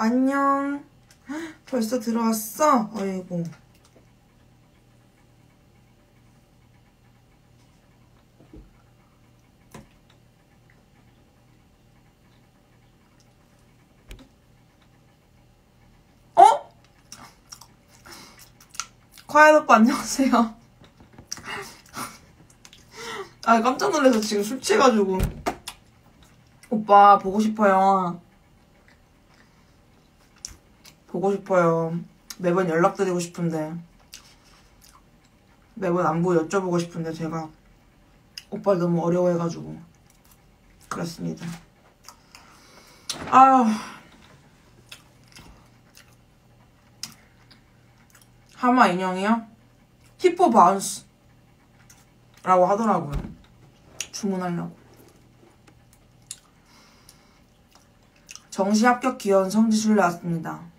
안녕. 벌써 들어왔어? 아이고. 어? 과연 오빠 안녕하세요. 아 깜짝 놀라서 지금 술 취해가지고 오빠 보고 싶어요. 보고 싶어요. 매번 연락드리고 싶은데 매번 안부 여쭤보고 싶은데 제가 오빠를 너무 어려워해가지고 그렇습니다. 아유 하마 인형이요? 히포 바운스 라고 하더라고요. 주문하려고. 정시 합격 귀여운 성지술 나왔습니다.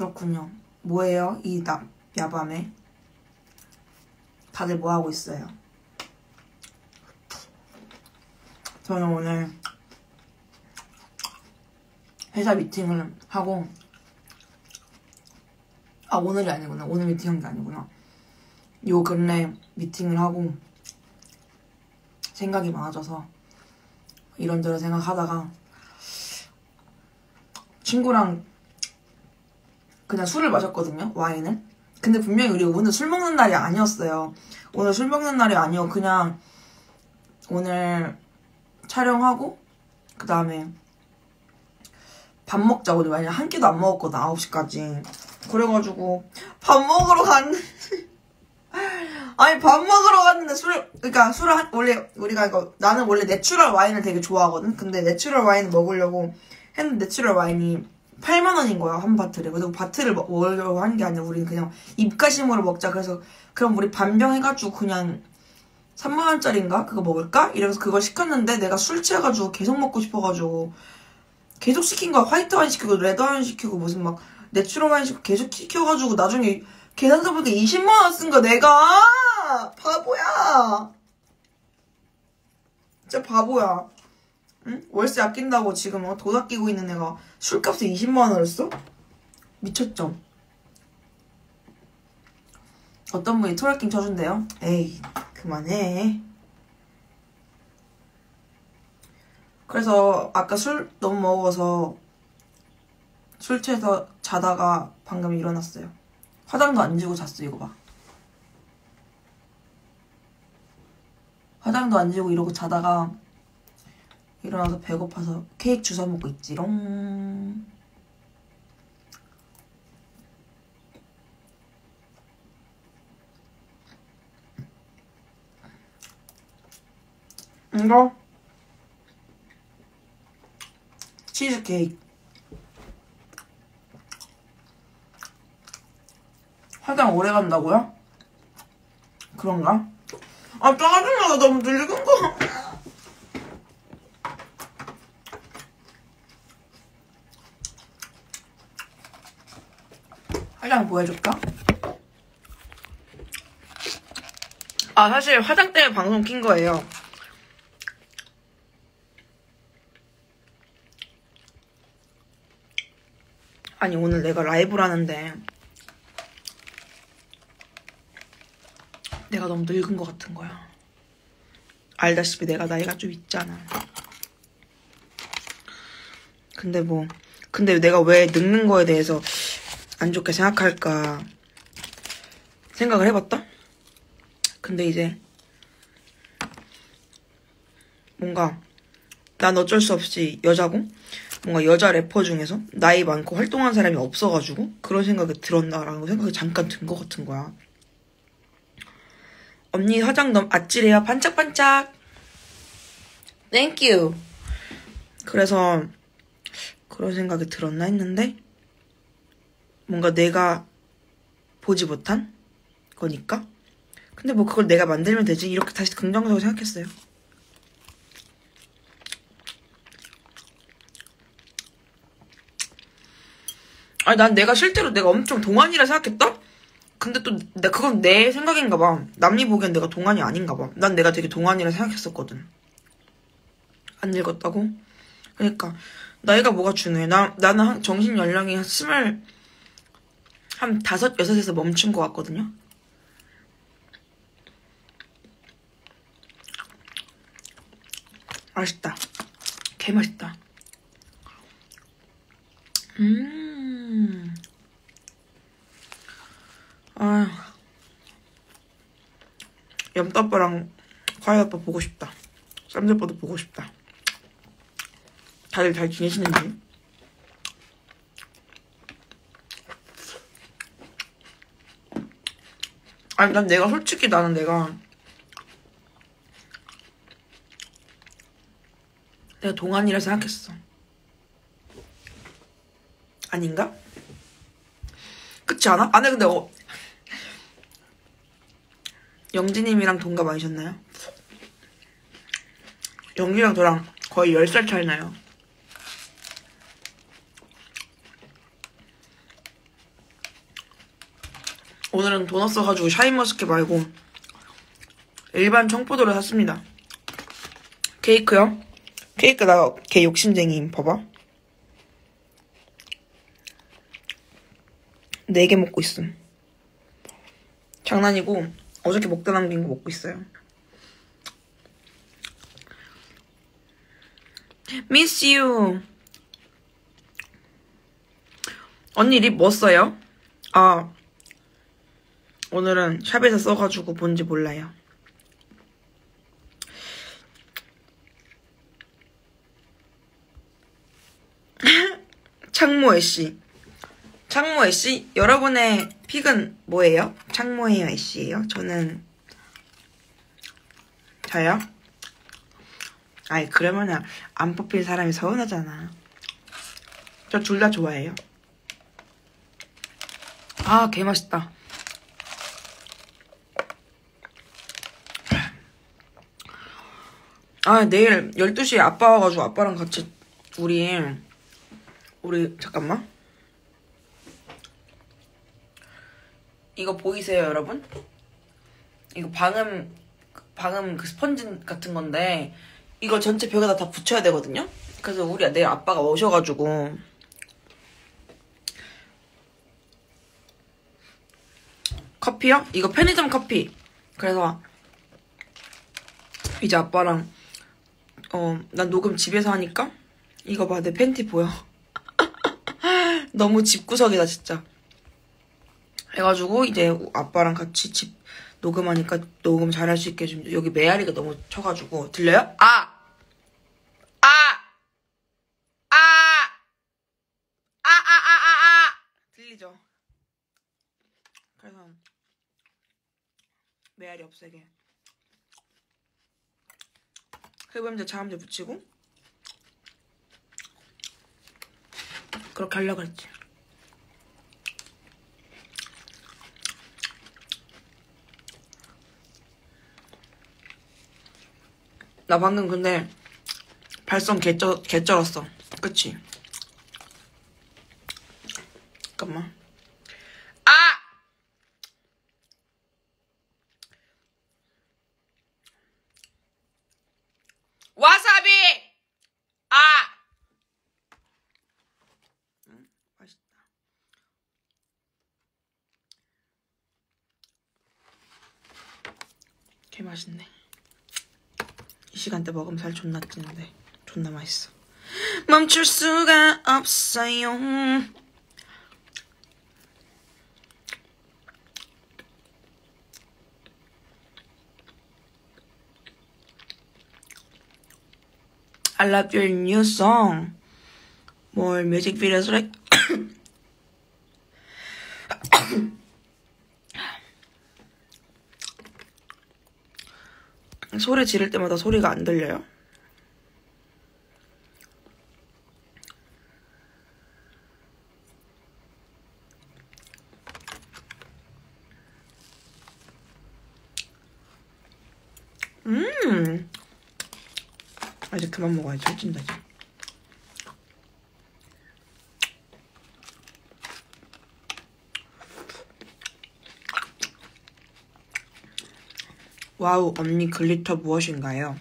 그렇군요. 뭐예요? 이 나, 야밤에? 다들 뭐 하고 있어요? 저는 오늘 회사 미팅을 하고 아 오늘이 아니구나 오늘 미팅한 게 아니구나 요 근래 미팅을 하고 생각이 많아져서 이런저런 생각하다가 친구랑 그냥 술을 마셨거든요 와인을. 근데 분명히 우리 오늘 술 먹는 날이 아니었어요. 오늘 술 먹는 날이 아니고 그냥 오늘 촬영하고 그 다음에 밥 먹자고. 만약 한 끼도 안 먹었거든 9시까지. 그래가지고 밥 먹으러 갔는데 아니 밥 먹으러 갔는데 술 그러니까 술을 한, 원래 우리가 이거 나는 원래 natural 와인을 되게 좋아하거든? 근데 natural 와인을 먹으려고 했는데 natural 와인이 8만 원인 거야 한 그리고 bottle을 먹- 먹으려고 한 게 아니라 우리는 그냥 입가심으로 먹자. 그래서 그럼 우리 반병 해가지고 그냥 3만 원짜리인가? 그거 먹을까? 이래서 그걸 시켰는데 내가 술 취해가지고 계속 먹고 싶어가지고 계속 시킨 거야. 화이트 와인 시키고 레드 와인 시키고 무슨 막 natural 와인 시키고 계속 시켜가지고 나중에 계산서 보니까 20만 원 쓴 거야 내가! 바보야! 진짜 바보야 응? 월세 아낀다고 지금 어, 돈 아끼고 있는 애가 술값에 20만 원을 써? 미쳤죠 어떤 분이 twerking 쳐준대요? 에이 그만해 그래서 아까 술 너무 먹어서 술 취해서 자다가 방금 일어났어요 화장도 안 지고 잤어 이거 봐 화장도 안 지고 이러고 자다가 일어나서 배고파서 케이크 주워 먹고 있지롱. 이거? 치즈케이크. 화장 오래 간다고요? 그런가? 아 짜증나. 너무 늙은 거 화장 보여줄까? 아 사실 화장 때문에 방송 킨 거예요 아니 오늘 내가 라이브를 하는데 내가 너무 늙은 것 같은 거야. 알다시피 내가 나이가 좀 있잖아. 근데 뭐, 근데 내가 왜 늙는 거에 대해서 안 좋게 생각할까 생각을 해봤다? 근데 이제 뭔가 난 어쩔 수 없이 여자고 뭔가 여자 래퍼 중에서 나이 많고 활동한 사람이 없어가지고 그런 생각이 들었나라는 생각이 잠깐 든 것 같은 거야. 언니 화장 너무 아찔해요. 반짝반짝. Thank you. 그래서 그런 생각이 들었나 했는데 뭔가 내가 보지 못한 거니까. 근데 뭐 그걸 내가 만들면 되지. 이렇게 다시 긍정적으로 생각했어요. 아니 난 내가 실제로 내가 엄청 동안이라 생각했다? 근데 또 내- 그건 내 생각인가 봐. 남이 보기엔 내가 동안이 아닌가 봐. 난 내가 되게 동안이라 생각했었거든. 안 읽었다고? 그러니까 나이가 뭐가 중요해? 나, 나는 한- 정신 연령이 한 스물, 한 다섯, 여섯에서 멈춘 것 같거든요? 맛있다. 개 맛있다. 음. 아. 염따빠랑 과일아빠 보고 싶다. 쌈들빠도 보고 싶다. 다들 잘 지내시는지. 아니, 난 내가 솔직히 나는 내가 내가 동안이라 생각했어. 아닌가? 그렇지 않아? 아니 근데 어, 영지님이랑 동갑 아니셨나요? 영지랑 저랑 거의 10살 차이 나요. 오늘은 돈 없어가지고 샤인머스켓 말고 일반 청포도를 샀습니다. 케이크요? 케이크 나 개 욕심쟁이임 봐봐. 4개 먹고 있음. 장난이고 어저께 먹다 남긴 거 먹고 있어요. Miss you. 언니 립 뭐 써요? 아 오늘은 샵에서 써가지고 뭔지 몰라요. 창모 애 씨. 창모 애 씨, 여러분의 픽은 뭐예요? 창모예요, 애씨예요? 저는 저요? 아이 그러면은 안 뽑힐 사람이 서운하잖아. 저 둘 다 좋아해요. 아, 개 맛있다. 아, 내일 12시에 아빠 와가지고 아빠랑 같이 우리 우리 잠깐만. 이거 보이세요, 여러분? 이거 방음 방음 그 스펀지 같은 건데 이걸 전체 벽에다 다 붙여야 되거든요. 그래서 우리 내일 아빠가 오셔가지고 커피요? 이거 편의점 커피. 그래서 이제 아빠랑 어 난 녹음 집에서 하니까 이거 봐 내 팬티 보여. 너무 집구석이다 진짜. 해가지고 이제 아빠랑 같이 집 녹음하니까 녹음 잘할 수 있게 좀 여기 메아리가 너무 쳐가지고 들려요? 아! 아! 아! 아! 들리죠? 그래서 메아리 없애게 흡음제 차음제 붙이고 그렇게 하려고 했지 나 방금 근데 발성 개쩔, 개쩔었어. 그치? 잠깐만. 아! 와사비! 아! 음, 맛있다. 개 맛있네. 이 시간대 먹으면 살 존나 찌는데 존나 맛있어. 멈출 수가 없어요. I love your new song. More music videos like 소리 지를 때마다 소리가 안 들려요? 음. 아, 이제 그만 먹어야지. 찐다, 이제. Wow, 언니 glitter 무엇인가요?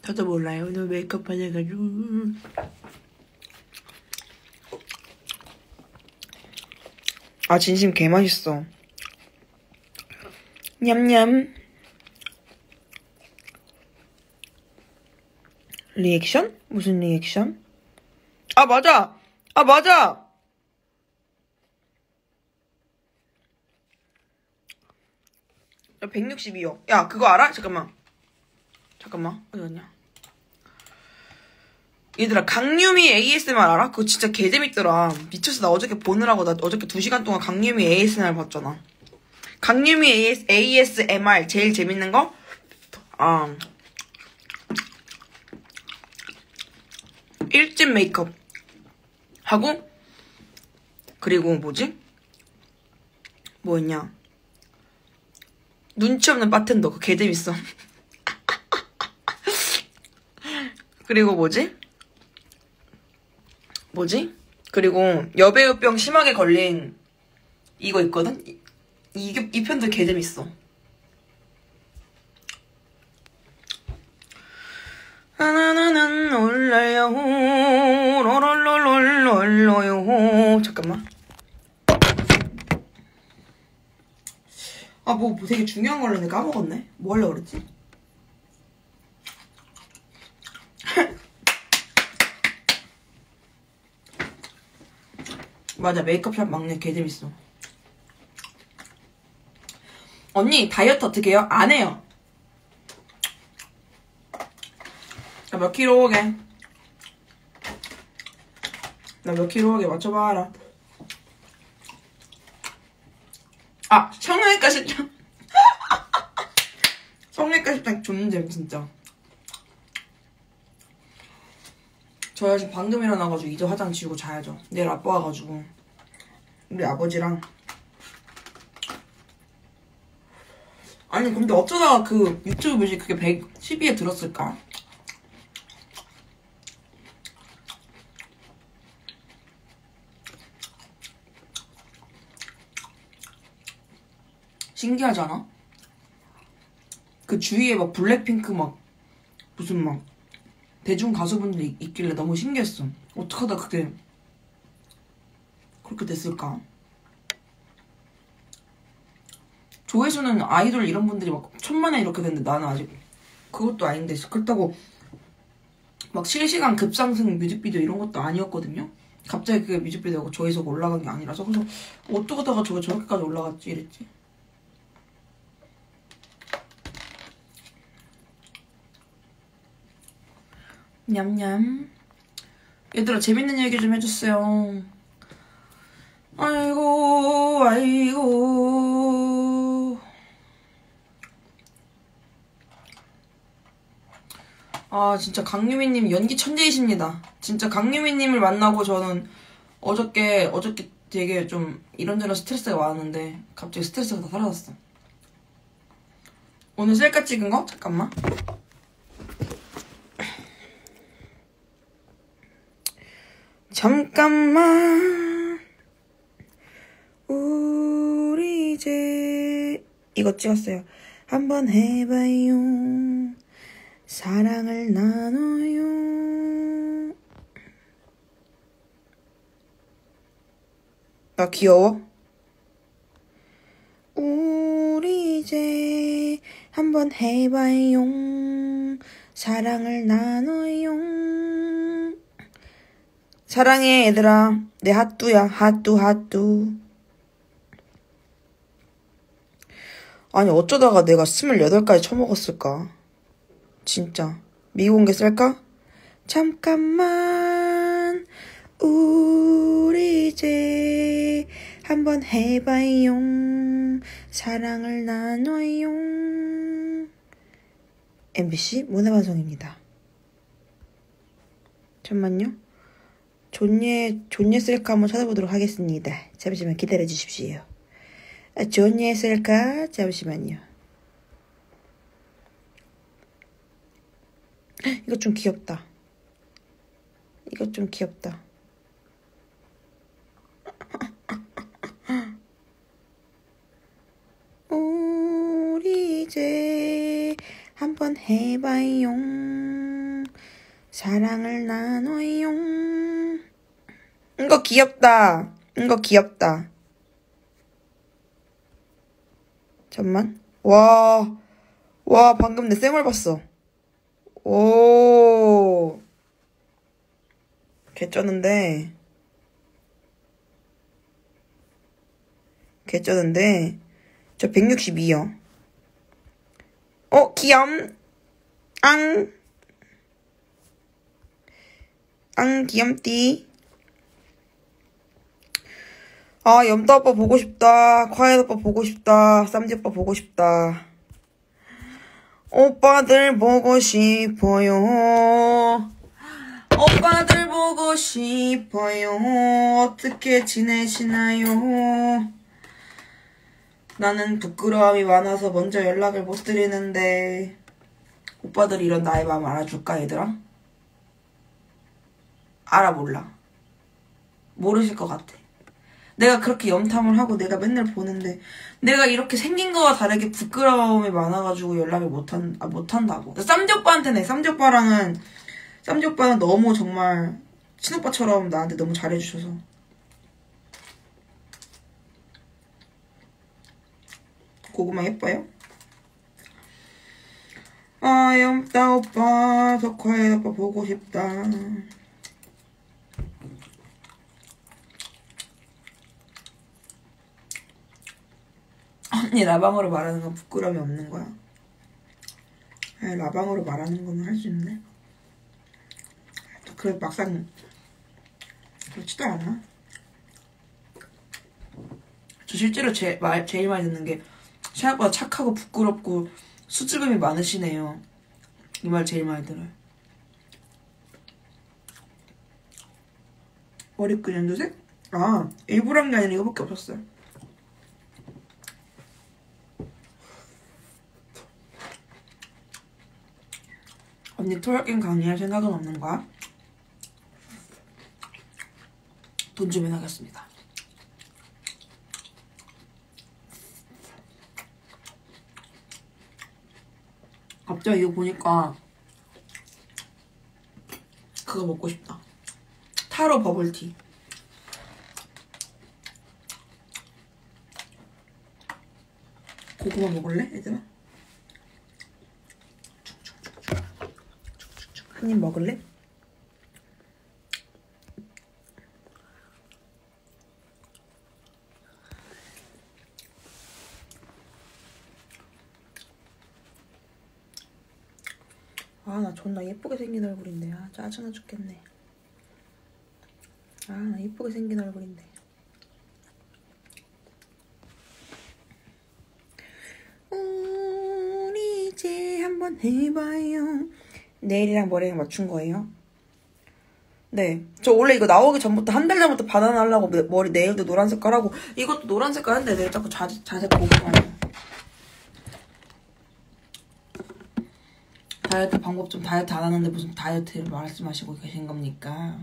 저도 몰라요. 오늘 메이크업 받아가지고. 아, 진심 개 맛있어. 냠냠. 리액션? 무슨 리액션? 아, 맞아! 아, 맞아! 162요. 야, 그거 알아? 잠깐만. 잠깐만. 어디 갔냐? 얘들아, 강유미 ASMR 알아? 그거 진짜 개재밌더라. 미쳤어. 나 어저께 보느라고, 나 어저께 2시간 동안 강유미 ASMR 봤잖아. 강유미 AS, ASMR 제일 재밌는 거? 아. 일진 메이크업. 하고, 그리고 뭐지? 뭐였냐? 눈치 없는 바텐더. 그거 개 재밌어. 그리고 뭐지? 뭐지? 그리고 여배우병 심하게 걸린 이거 있거든? 이, 이, 이 편도 개 재밌어. 하나나는 놀라요 롤롤롤롤롤요 잠깐만 아, 뭐, 뭐 되게 중요한 걸 했는데 까먹었네. 뭐 하려고 그랬지? 맞아, 메이크업샵 막내 개 재밌어. 언니, 다이어트 어떻게 해요? 안 해요. 나 몇 킬로 오게? 나 몇 킬로 오게 맞춰봐라. 아, 성형외과 실장. 성형외과 실장 존재, 진짜. 저 지금 방금 일어나가지고 이제 화장 지우고 자야죠. 내일 아빠 와가지고. 우리 아버지랑. 아니, 근데 어쩌다가 그 유튜브 뮤직 그게 110위에 들었을까? 신기하지 않아? 그 주위에 막 블랙핑크 막 무슨 막 대중 가수분들 이 있길래 너무 신기했어. 어떡하다 그게 그렇게 됐을까? 조회수는 아이돌 이런 분들이 막 천만에 이렇게 됐는데 나는 아직 그것도 아닌데 그렇다고 막 실시간 급상승 뮤직비디오 이런 것도 아니었거든요. 갑자기 그 뮤직비디오가 조회수가 올라간 게 아니라서 그래서 어떡하다가 저게 저렇게까지 올라갔지 이랬지. 냠냠. 얘들아, 재밌는 얘기 좀 해주세요. 아이고, 아이고. 아, 진짜 강유미님 연기 천재이십니다. 진짜 강유미님을 만나고 저는 어저께, 어저께 되게 좀 이런저런 스트레스가 많았는데 갑자기 스트레스가 다 사라졌어. 오늘 셀카 찍은 거? 잠깐만. 잠깐만. 우리 이제 이거 찍었어요. 한번 해봐요. 사랑을 나눠요. 나 귀여워? 우리 이제 한번 해봐요. 사랑을 나눠요 사랑해 얘들아. 내 핫뚜야. 핫뚜 핫뚜. 아니 어쩌다가 내가 28까지 처먹었을까? 진짜. 미공개 쓸까? 잠깐만. 우리 이제 한번 해봐요. 사랑을 나눠요. MBC 문화방송입니다. 잠만요 존예, 존예 쓸까 한번 찾아보도록 하겠습니다. 잠시만 기다려 주십시오. 아, 존예 쓸까? 잠시만요. 이거 좀 귀엽다. 이거 좀 귀엽다. 우리 이제 한번 해봐요. 사랑을 나눠요. 이거 귀엽다. 이거 귀엽다. 잠만. 와, 와, 방금 내 쌩얼 봤어. 오. 개쩌는데. 개쩌는데. 저 162요. 어, 귀염. 앙. 앙, 귀염띠. 아, 염따 오빠 보고 싶다. 콰이엇 오빠 보고 싶다. 쌈지 오빠 보고 싶다. 오빠들 보고 싶어요. 오빠들 보고 싶어요. 어떻게 지내시나요? 나는 부끄러움이 많아서 먼저 연락을 못 드리는데 오빠들이 이런 나의 마음 알아줄까 얘들아? 알아 몰라 모르실 것 같아 내가 그렇게 염탐을 하고 내가 맨날 보는데 내가 이렇게 생긴 거와 다르게 부끄러움이 많아가지고 연락을 못한, 아, 못한다고 쌈지 오빠한테는 쌈지 오빠랑은 쌈지 오빠는 너무 정말 친오빠처럼 나한테 너무 잘해주셔서 고구마 예뻐요? 아, 염따 오빠, 덕화의 오빠 보고 싶다. 언니 라방으로 말하는 건 부끄러움이 없는 거야. 아니, 라방으로 말하는 거는 할수 있네. 그래 막상 그렇지도 않아. 저 실제로 제, 말, 제일 많이 듣는 게 생각보다 착하고 부끄럽고 수줍음이 많으시네요. 이 말 제일 많이 들어요. 머리끈 연두색? 아, 일부러 한게 아니라 이거밖에 없었어요. 언니 토요일 강의할 생각은 없는 거야? 돈 주면 하겠습니다. 갑자기 이거 보니까 그거 먹고 싶다. 타로 버블티. 고구마 먹을래, 얘들아? 한 입 먹을래? 아, 나 존나 예쁘게 생긴 얼굴인데. 아, 짜증나 죽겠네. 아, 나 예쁘게 생긴 얼굴인데. 우리 이제 한번 해봐요. 내일이랑 머리랑 맞춘 거예요? 네. 저 원래 이거 나오기 전부터 한 달 전부터 받아달라고 머리 내일도 노란 색깔 하고 이것도 노란 색깔 했는데 내일 자꾸 자, 자색 보고 가요. 다이어트 방법 좀 다이어트 안 하는데 무슨 다이어트를 말씀하시고 계신 겁니까?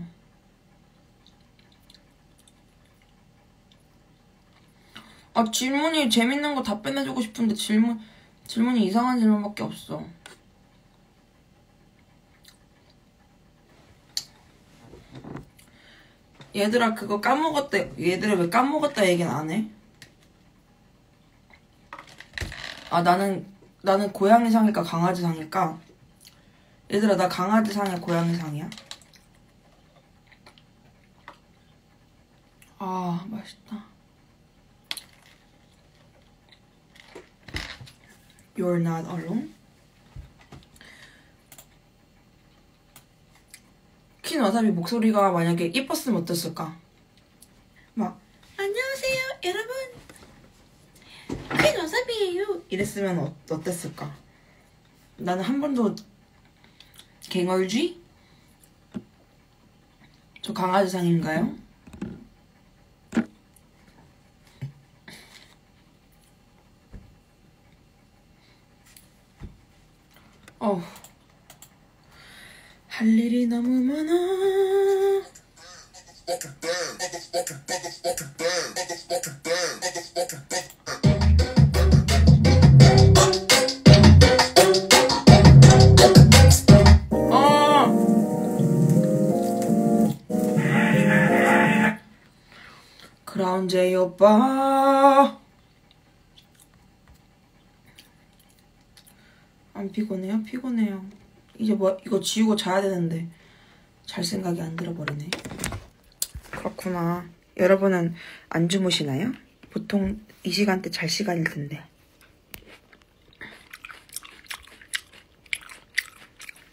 아 질문이 재밌는 거 답변해주고 싶은데 질문 질문이 이상한 질문밖에 없어. 얘들아 그거 까먹었다 얘들아 왜 까먹었다 얘기는 안 해? 아 나는 나는 고양이 상일까 강아지 상일까? 얘들아 나 강아지 상이야 고양이 상이야? 아 맛있다 You're not alone? 킨 와사비 목소리가 만약에 이뻤으면 어땠을까? 막 안녕하세요 여러분 킨 와사비예요 이랬으면 어, 어땠을까? 나는 한 번도 갱얼쥐? 저 강아지상인가요? 어. 할 일이 너무 많아. 그라운 제이 오빠 안 피곤해요? 피곤해요. 이제 뭐 이거 지우고 자야 되는데 잘 생각이 안 들어버리네. 그렇구나. 여러분은 안 주무시나요? 보통 이 시간대 잘 시간일 텐데.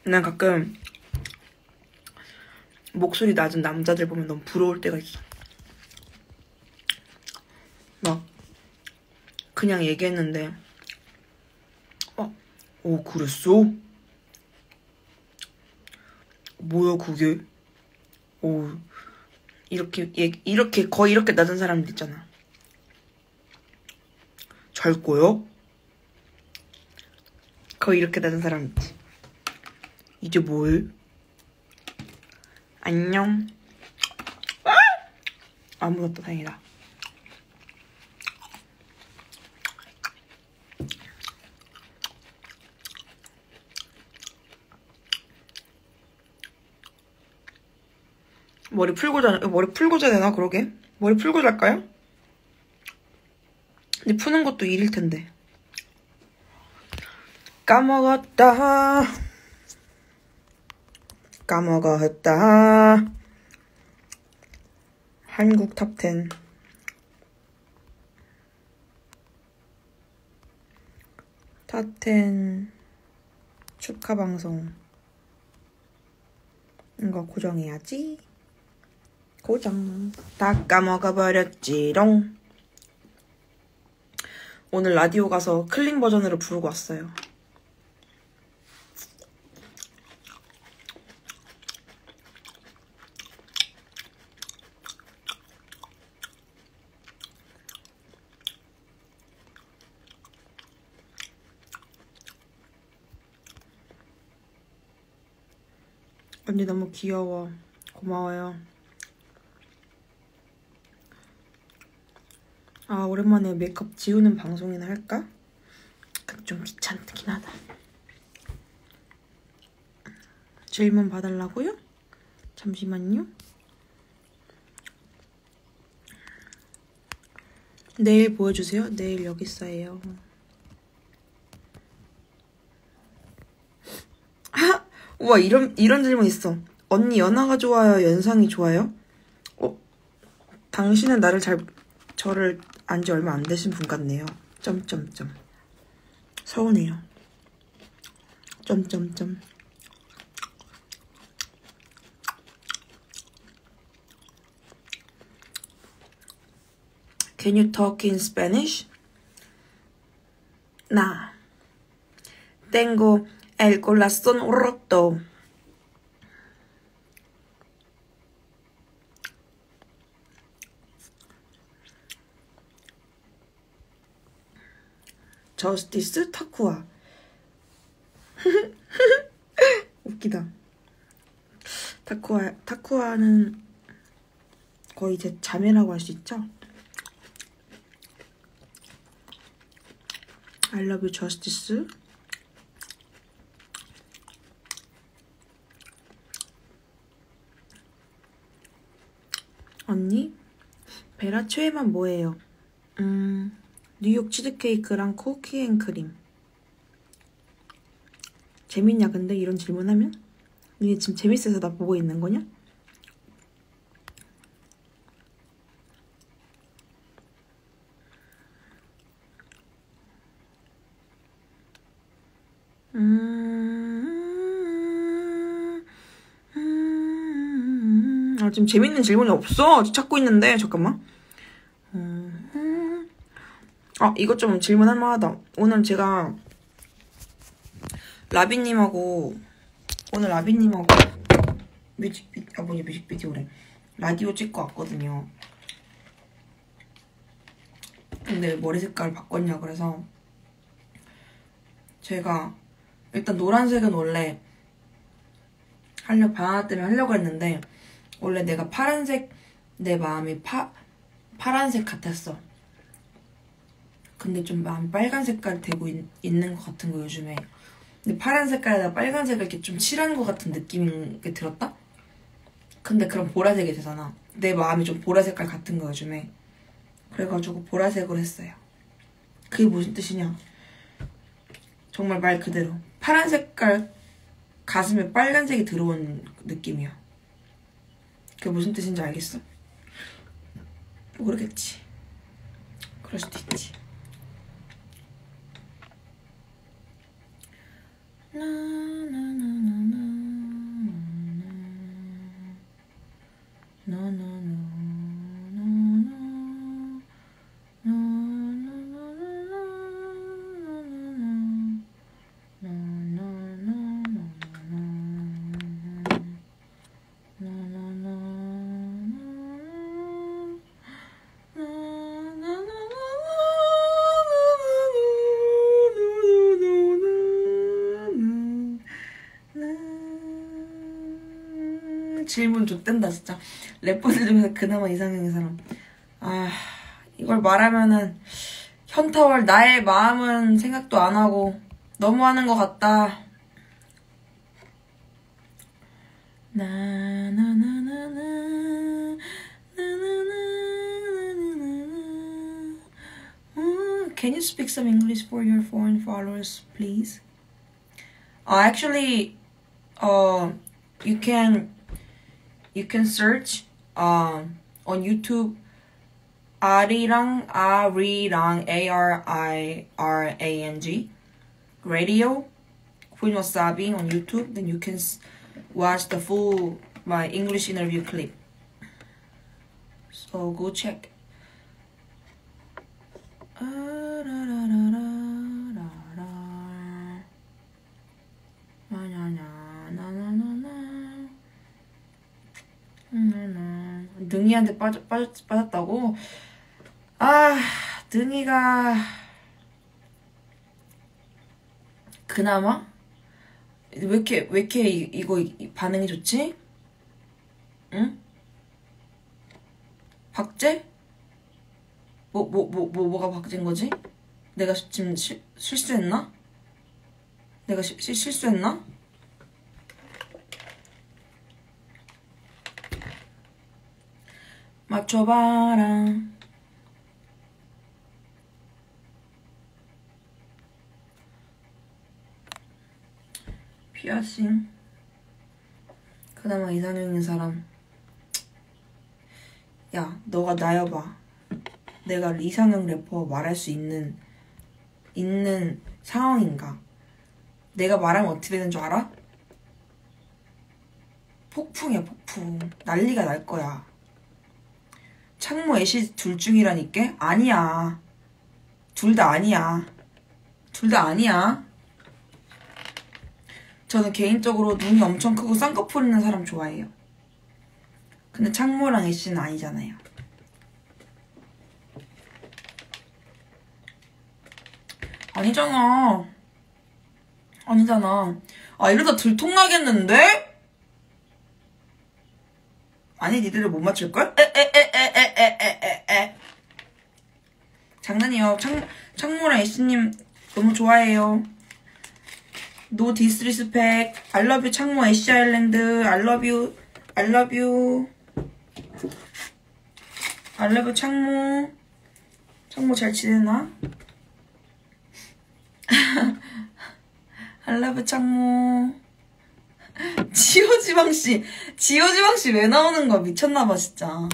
난 가끔 목소리 낮은 남자들 보면 너무 부러울 때가 있어. 막 그냥 얘기했는데 어, 오 그랬어? 뭐야 그게? 오 이렇게 얘 이렇게 거의 이렇게 낮은 사람들 있잖아. 잘 거요? 거의 이렇게 낮은 사람 있지. 이제 뭐해? 안녕. 아무도 없다 다행이다. 머리 풀고 자, 머리 풀고 자야 되나, 그러게? 머리 풀고 잘까요? 근데 푸는 것도 일일 텐데. 까먹었다. 까먹었다. 한국 탑10. 탑10 축하 방송. 이거 고정해야지. 고정. 다 까먹어버렸지롱. 오늘 라디오 가서 클린 버전으로 부르고 왔어요. 언니 너무 귀여워. 고마워요. 아, 오랜만에 메이크업 지우는 방송이나 할까? 좀 귀찮긴 하다. 질문 봐달라고요? 잠시만요. 내일 보여주세요. 내일 여기 있어요. 우와 이런 이런 질문 있어. 언니 연하가 좋아요, 연상이 좋아요? 어? 당신은 나를 잘 저를 안지 얼마 안 되신 분 같네요. 점점점. 서운해요. 점점점. Can you talk in Spanish? Nah. Tengo el corazón roto. 저스티스 타쿠아. 웃기다. 타쿠아, 타쿠아는 거의 제 자매라고 할 수 있죠? I love you, justice. 언니? 베라 최애만 뭐예요? 음, 뉴욕 치즈케이크랑 쿠키앤크림. 재밌냐, 근데 이런 질문하면? 니네 지금 재밌어서 나 보고 있는 거냐? 음, 음, 아, 지금 재밌는 질문이 없어. 찾고 있는데, 잠깐만. 음, 아, 이것 좀 질문할 만하다. 오늘 제가 라비님하고, 오늘 라비님하고 뮤직비디오, 아, 뭐지, 뮤직비디오래. 라디오 찍고 왔거든요. 근데 머리 색깔 바꿨냐, 그래서 제가 일단 노란색은 원래 하려 방학 때문에 하려고 했는데 원래 내가 파란색 내 마음이 파 파란색 같았어. 근데 좀 마음 빨간 색깔 되고 있, 있는 것 같은 거 요즘에. 근데 파란 색깔에다 빨간색을 이렇게 좀 칠한 것 같은 느낌이 들었다? 근데 그럼 보라색이 되잖아. 내 마음이 좀 보라 색깔 같은 거 요즘에. 그래가지고 보라색으로 했어요. 그게 무슨 뜻이냐? 정말 말 그대로 파란 색깔 가슴에 빨간색이 들어온 느낌이야. 그게 무슨 뜻인지 알겠어? 모르겠지. 그럴 수도 있지. No, no, no. 질문 좆된다 진짜 래퍼들 중에서 그나마 이상형인 사람 아 이걸 말하면은 현타월 나의 마음은 생각도 안 하고 너무 하는 것 같다 나나나나나 Can you speak some English for your foreign followers, please? Uh, actually, uh, you can you can search um, on YouTube Arirang Arirang A R I R A N G radio Queen Wasabi on YouTube. Then you can watch the full my English interview clip. So go check. 능이한테 빠져, 빠졌, 빠졌다고? 아, 능이가 그나마 왜 이렇게 왜 이렇게 이, 이거 이- 반응이 좋지? 응? 박제? 뭐 뭐 뭐 뭐 뭐, 가 박제인 거지? 내가 지금 실, 실수했나? 내가 시, 시, 실수했나? 맞춰봐라. 피어싱. 그나마 이상형인 사람. 야, 너가 나여봐. 내가 이상형 래퍼 말할 수 있는, 있는 상황인가? 내가 말하면 어떻게 되는 줄 알아? 폭풍이야, 폭풍. 난리가 날 거야. 창모 애시 둘 중이라니까? 아니야. 둘 다 아니야. 둘 다 아니야. 저는 개인적으로 눈이 엄청 크고 쌍꺼풀 있는 사람 좋아해요. 근데 창모랑 애쉬는 아니잖아요. 아니잖아. 아니잖아. 아, 이러다 들통나겠는데? 아니, 니들을 못 맞출걸? 에? 장난이요. 창, 창모랑 애쉬님 너무 좋아해요. I love you, 창모 애쉬 아일랜드. I love you, 창모. 창모 잘 지내나? You, 창모. 지오지방씨. 지오지방씨 왜 나오는 거야? 미쳤나봐, 진짜.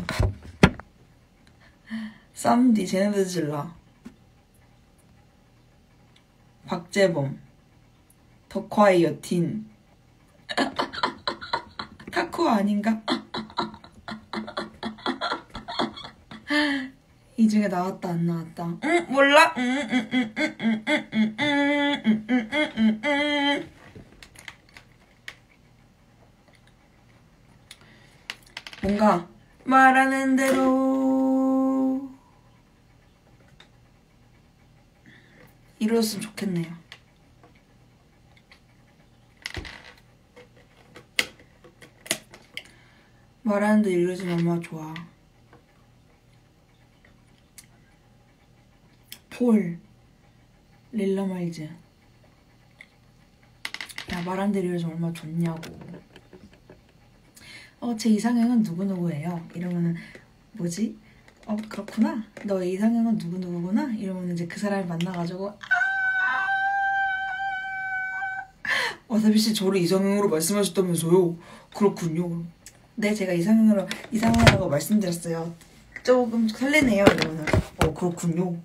쌈디, 쟤네들 질러. 박재범, 덕화의 여친, 카쿠 아닌가? 이 중에 나왔다 안 나왔다. 응 몰라. 뭔가 말하는 대로 이루었으면 좋겠네요. 말하는데 이루어지면 얼마나 좋아. 폴, 릴라 마일즈. 야, 말하는 대로 이루어지면 얼마나 좋냐고. 어, 제 이상형은 누구누구예요? 이러면은, 뭐지? 어 그렇구나. 너 이상형은 누구 누구구나. 이러면 이제 그 사람을 만나가지고 아! 와사비 씨 저를 이상형으로 말씀하셨다면서요? 그렇군요. 네 제가 이상형으로 이상형이라고 말씀드렸어요. 조금 설레네요 이러면 어 그렇군요.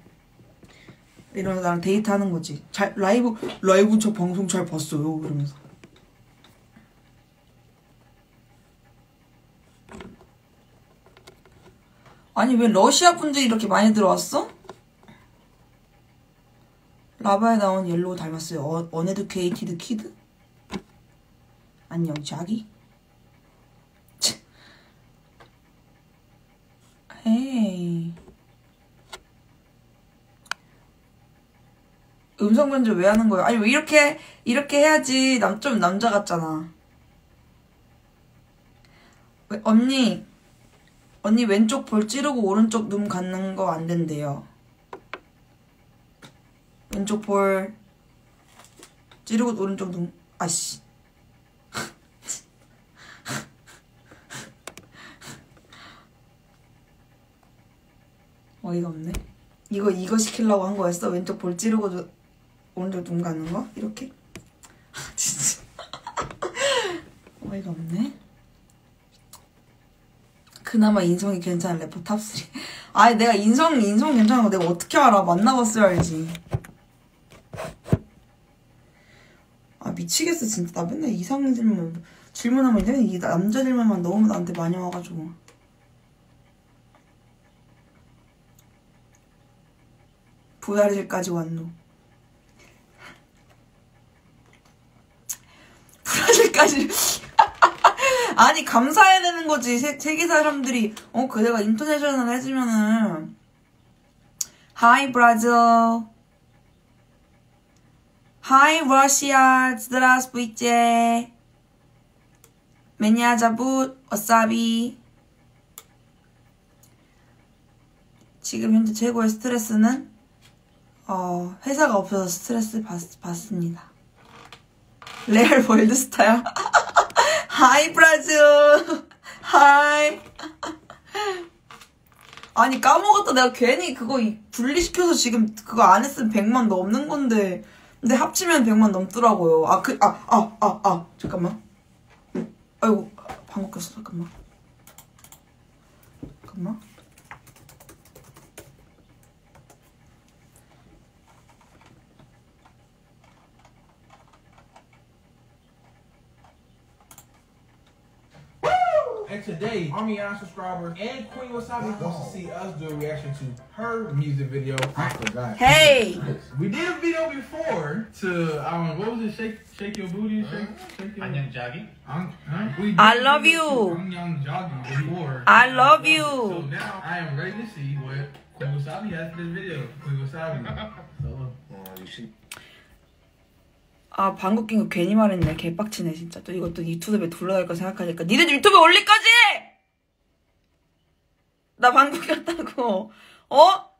이러면서 나랑 데이트하는 거지. 잘 라이브 라이브 저 방송 잘 봤어요 이러면서. 아니 왜 러시아 분들이 이렇게 많이 들어왔어? 라바에 나온 옐로우 닮았어요. 어, Uneducated Kid? 안녕 자기. 치. Hey. 음성 변조 왜 하는 거야? 아니 왜 이렇게 이렇게 해야지 남 좀 남자 같잖아. 왜, 언니 언니 왼쪽 볼 찌르고 오른쪽 눈 감는 거 안 된대요. 왼쪽 볼 찌르고 오른쪽 눈 아씨. 어이가 없네. 이거 이거 시키려고 한 거였어? 왼쪽 볼 찌르고 눈- 오른쪽 눈 감는 거? 이렇게? 아, 진짜. 어이가 없네. 그나마 인성이 괜찮은 래퍼 top3. 아니, 내가 인성, 인성 괜찮은 거 내가 어떻게 알아? 만나봤어야 알지. 아, 미치겠어, 진짜. 나 맨날 이상 질문, 질문하면 맨날 이 남자 질문만 너무 나한테 많이 와가지고. 브라질까지 왔노. 브라질까지. 아니 감사해야 되는 거지 세, 세계 사람들이 어 그대가 인터내셔널 해주면은 Hi Brazil Hi Russia Здравствуйте Меня зовут Wasabi 지금 현재 최고의 스트레스는 어 회사가 없어서 스트레스 받, 받습니다 레알 월드스타야 Hi Brazil Hi 아니 까먹었다. 내가 괜히 그거 이- 분리시켜서 지금 그거 안 했으면 100만 넘는 건데. 근데 합치면 100만 넘더라고요. 아 그 아 아 아 아. 잠깐만. 아이고 방귀 꼈어. 잠깐만. 잠깐만 And today, Armiyan subscriber and Queen Wasabi wants to see us do a reaction to her music video. I forgot. Hey! We did a video before to, um, what was it? Shake, shake your booty? Shake, shake your... Anyang Jagi? I love you. Anyang Jagi before. I love you. So now, I am ready to see what Queen Wasabi has for this video. Queen Wasabi. so, well, you should 아 방귀 낀거 괜히 말했네. 개빡치네 진짜. 또 이것도 유튜브에 돌아갈 거 생각하니까 니네들 유튜브에 올릴 거지? 나 방귀 꼈다고. 어?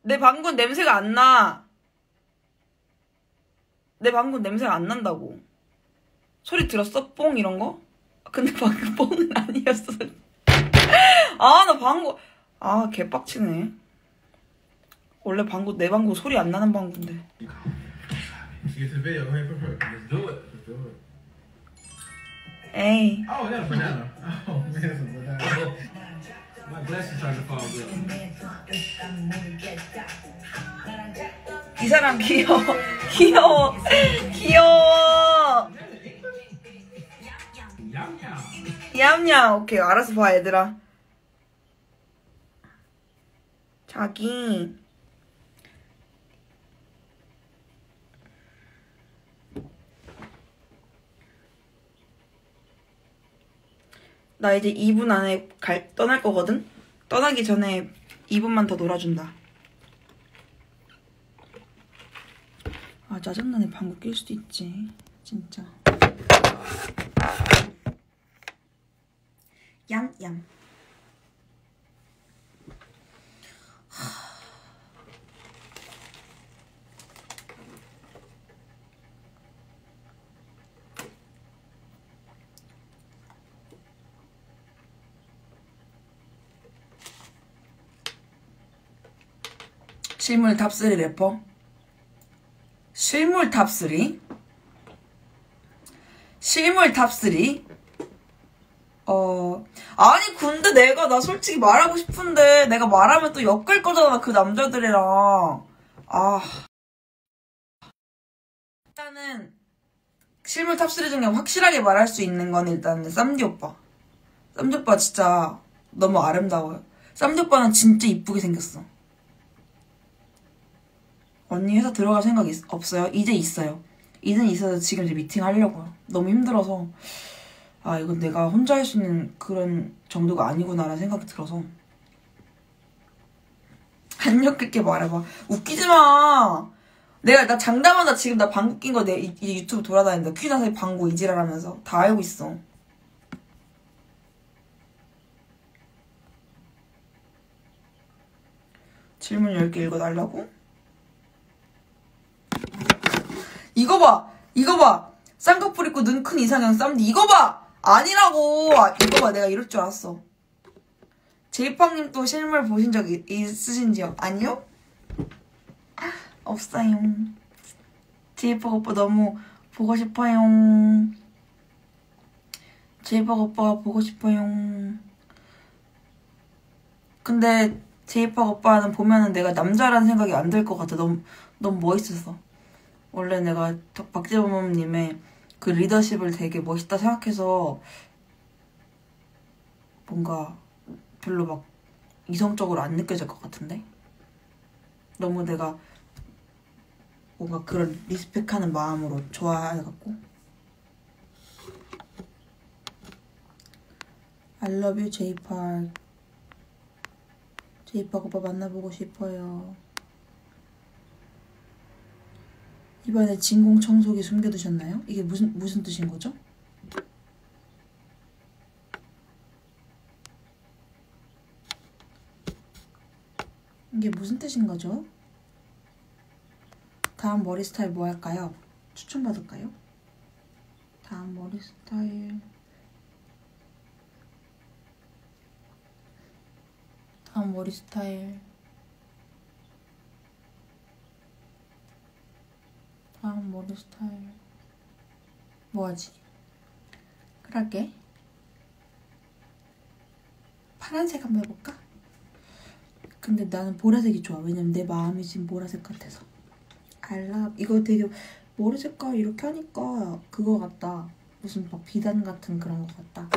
내 방귀 냄새가 안나. 내 방귀 냄새가 안 난다고. 소리 들었어? 뽕 이런 거? 근데 방금 뽕은 아니었어. 아 나 방귀. 아 개빡치네. 원래 방귀 내 방귀 소리 안 나는 방귀인데 let's get to the video. Go ahead, her. Let's do it. Let's do it. 에이 Oh, that's a banana. Oh man, that's a banana. My glasses starting to fall down. 이 사람 귀여워. 귀여워. 귀여워. Yum yum. 얌얌. 오케이, 알아서 봐, 얘들아. 자기. 나 이제 2분 안에 갈, 떠날 거거든? 떠나기 전에 2분만 더 놀아준다. 아, 짜증나네. 방구 낄 수도 있지. 진짜. 얌얌. 실물 탑3 래퍼? 실물 탑3? 실물 탑3? 어, 아니, 근데 내가, 나 솔직히 말하고 싶은데, 내가 말하면 또 엮을 거잖아, 그 남자들이랑. 아. 일단은, 실물 탑3 중에 확실하게 말할 수 있는 건 일단은 쌈디 오빠. 쌈디 오빠 진짜 너무 아름다워요. 쌈디 오빠는 진짜 이쁘게 생겼어. 언니 회사 들어갈 생각 있, 없어요? 이제 있어요. 이제 있어서 지금 이제 미팅 하려고요. 너무 힘들어서. 아, 이건 내가 혼자 할 수 있는 그런 정도가 아니구나라는 생각이 들어서. 안 엮을게 말해봐. 웃기지 마! 내가, 나 장담한다 지금 나 방구 낀 거 내 이제 유튜브 돌아다닌다. 퀴나서 방구 이지랄 하면서. 다 알고 있어. 질문 10개 읽어달라고? 이거 봐! 이거 봐! 쌍꺼풀 있고 눈 큰 이상형 쌈디 이거 봐! 아니라고! 아, 이거 봐 내가 이럴 줄 알았어. 제이팡님 또 실물 보신 적 있- 있으신지요? 아니요? 없어요. 제이팡 오빠 너무 보고 싶어요. 제이팡 오빠 보고 싶어요. 근데 제이팍 오빠는 보면은 내가 남자라는 생각이 안 들 것 같아. 너무 너무 멋있어서. 원래 내가 박재범님의 그 리더십을 되게 멋있다 생각해서 뭔가 별로 막 이성적으로 안 느껴질 것 같은데. 너무 내가 뭔가 그런 리스펙하는 마음으로 좋아해갖고. I love you, 제이팍. 제이팍 오빠 만나보고 싶어요. 이번에 진공 청소기 숨겨두셨나요? 이게 무슨 무슨 뜻인 거죠? 이게 무슨 뜻인 거죠? 다음 머리 스타일 뭐 할까요? 추천 받을까요? 다음 머리 스타일 다음 머리 스타일 다음 머리 스타일. 뭐 하지? 그럴게. 파란색 한번 해볼까? 근데 나는 보라색이 좋아. 왜냐면 내 마음이 지금 보라색 같아서. 알라 이거 되게 머리 색깔 이렇게 하니까 그거 같다. 무슨 막 비단 같은 그런 거 같다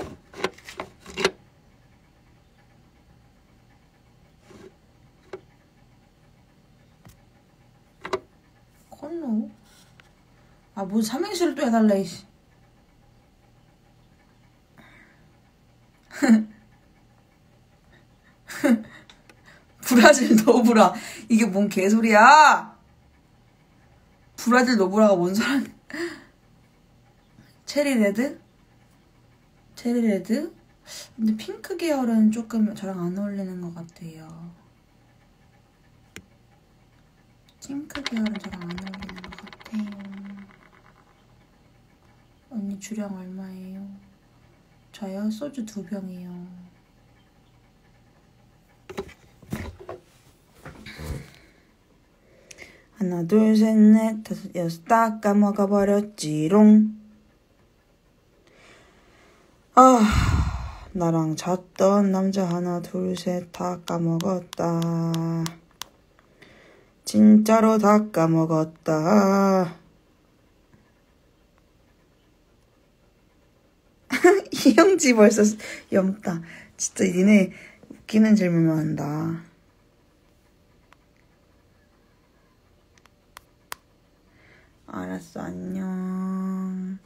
콘노? 아, 뭔 삼행시를 또 해달래, 이씨. 브라질 노브라. 이게 뭔 개소리야? 브라질 노브라가 뭔 소리 cherry red? cherry red? 근데 핑크 계열은 조금 저랑 안 어울리는 것 같아요. 핑크 계열은 저랑 안 어울리는 것 같아요. 언니 주량 얼마예요? 저요? 소주 두 병이요. 하나 둘 셋 넷 다섯 여섯 다 까먹어 버렸지롱. 아 나랑 잤던 남자 하나 둘 셋 다 까먹었다. 진짜로 다 까먹었다. 이형지 벌써 염다. 진짜 니네 웃기는 질문만 한다. 알았어, 안녕.